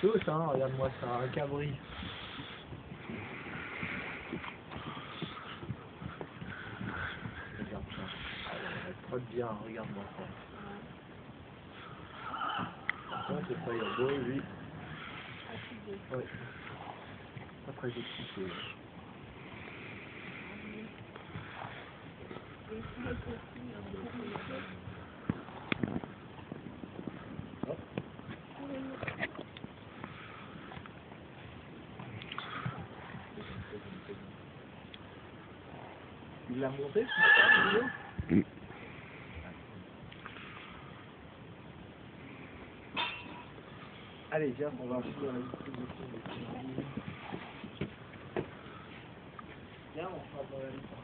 sauce, hein, regarde-moi ça, un cabri. Regarde ça. Elle trotte bien, regarde-moi ça. Ça, c'est pas beau, lui. Ouais. Pas très excité. Il l'a monté ce matin, Guillaume Allez, viens, on va finir la distribution des produits. Viens, on fera dans la liste.